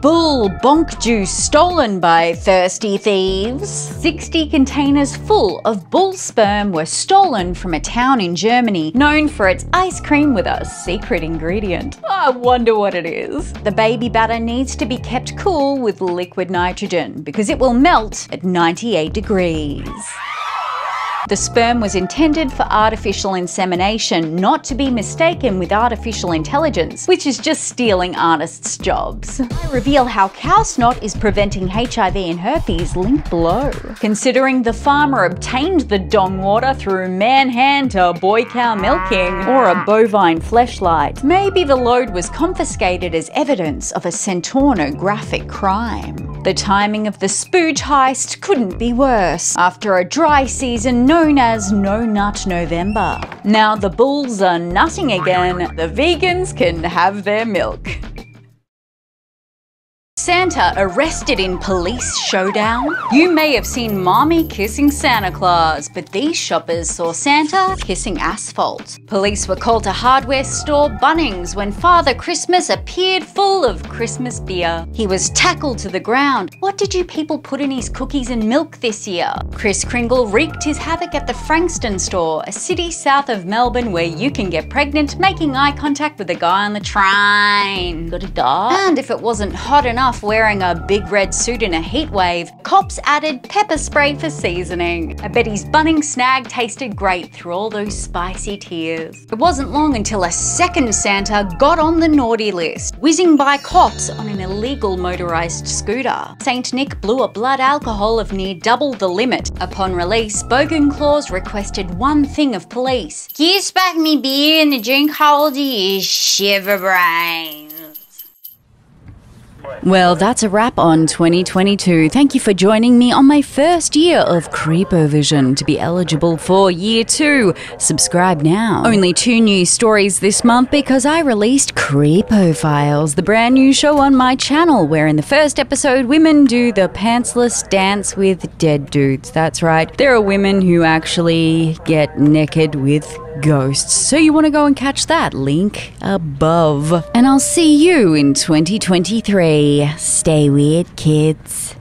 Bull bonk juice stolen by thirsty thieves. 60 containers full of bull sperm were stolen from a town in Germany known for its ice cream with a secret ingredient. I wonder what it is. The baby batter needs to be kept cool with liquid nitrogen because it will melt at 98 degrees. The sperm was intended for artificial insemination, not to be mistaken with artificial intelligence, which is just stealing artists' jobs. I reveal how cow snot is preventing HIV and herpes, link below. Considering the farmer obtained the dong water through manhand to boy cow milking, or a bovine fleshlight, maybe the load was confiscated as evidence of a centornographic crime. The timing of the spooge heist couldn't be worse. After a dry season, no known as No Nut November. Now the bulls are nutting again, the vegans can have their milk. Santa arrested in police showdown? You may have seen mommy kissing Santa Claus, but these shoppers saw Santa kissing asphalt. Police were called to hardware store Bunnings when Father Christmas appeared full of Christmas beer. He was tackled to the ground. What did you people put in his cookies and milk this year? Kris Kringle wreaked his havoc at the Frankston store, a city south of Melbourne where you can get pregnant making eye contact with a guy on the train. Got a dog? And if it wasn't hot enough wearing a big red suit in a heatwave, cops added pepper spray for seasoning. I bet his Bunnings snag tasted great through all those spicy tears. It wasn't long until a second Santa got on the naughty list, whizzing by cops on an illegal motorized scooter. St. Nick blew a blood alcohol of near double the limit. Upon release, Bogan Claus requested one thing of police. You spike me beer and the drink you shiver brain? Well, that's a wrap on 2022. Thank you for joining me on my first year of Creepovision. To be eligible for year two, subscribe now. Only two new stories this month because I released Creepo Files, the brand new show on my channel, where in the first episode, women do the pantsless dance with dead dudes. That's right, there are women who actually get naked with ghosts. So you want to go and catch that link above. And I'll see you in 2023. Stay weird, kids.